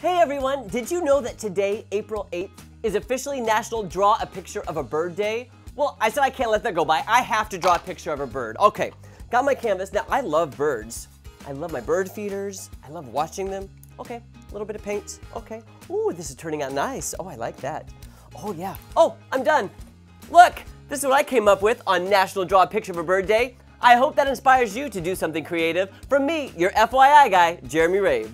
Hey everyone, did you know that today, April 8th, is officially National Draw a Picture of a Bird Day? Well, I said I can't let that go by. I have to draw a picture of a bird. Okay, got my canvas. Now, I love birds. I love my bird feeders. I love watching them. Okay, a little bit of paint. Okay. Ooh, this is turning out nice. Oh, I like that. Oh, yeah. Oh, I'm done. Look, this is what I came up with on National Draw a Picture of a Bird Day. I hope that inspires you to do something creative. From me, your FYI guy, Jeremy Rabe.